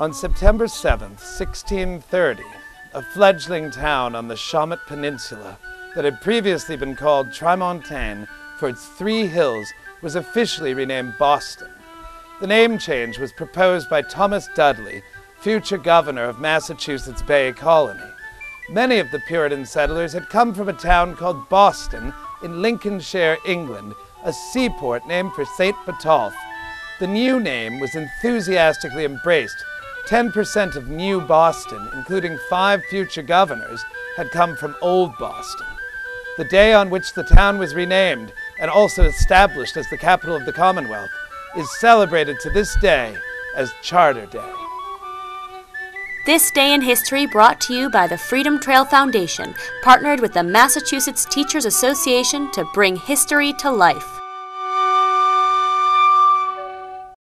On September 7th, 1630, a fledgling town on the Shawmut Peninsula that had previously been called Trimontaine for its three hills was officially renamed Boston. The name change was proposed by Thomas Dudley, future governor of Massachusetts Bay Colony. Many of the Puritan settlers had come from a town called Boston in Lincolnshire, England, a seaport named for St. Botolph. The new name was enthusiastically embraced. 10% of New Boston, including five future governors, had come from Old Boston. The day on which the town was renamed and also established as the capital of the Commonwealth is celebrated to this day as Charter Day. This Day in History brought to you by the Freedom Trail Foundation, partnered with the Massachusetts Teachers Association to bring history to life.